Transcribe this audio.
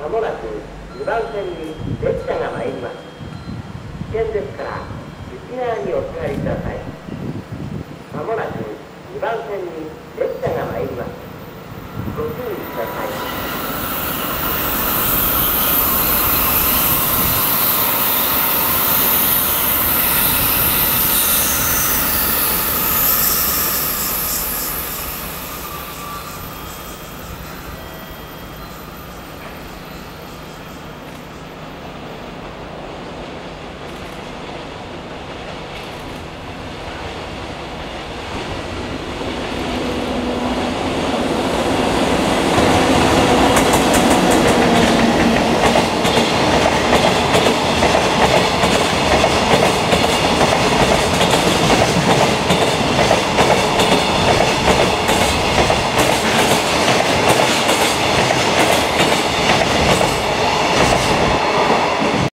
まもなく2番線に列車が参ります。危険ですから内側にお座りください。まもなく2番線に列車が参ります。